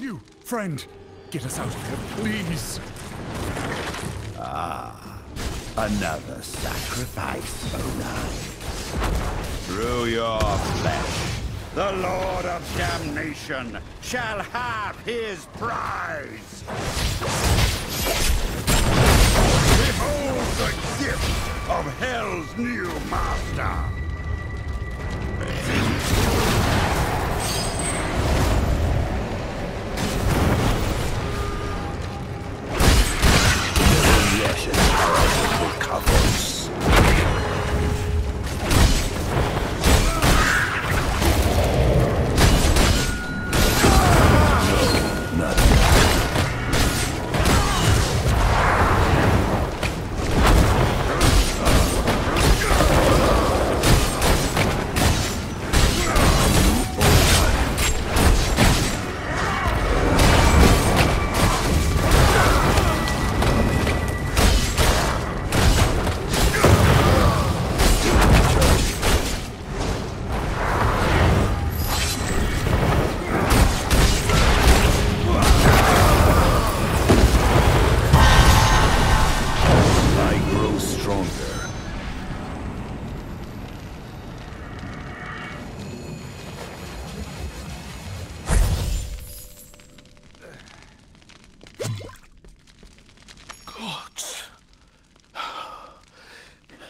you, friend. Get us out of here, please. Ah, another sacrifice arrives. Through your flesh, the Lord of Damnation shall have his prize. Behold the gift of Hell's new master.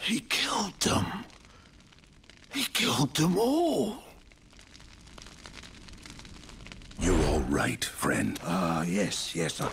He killed them. He killed them all. You're all right, friend. Ah, yes, yes. I,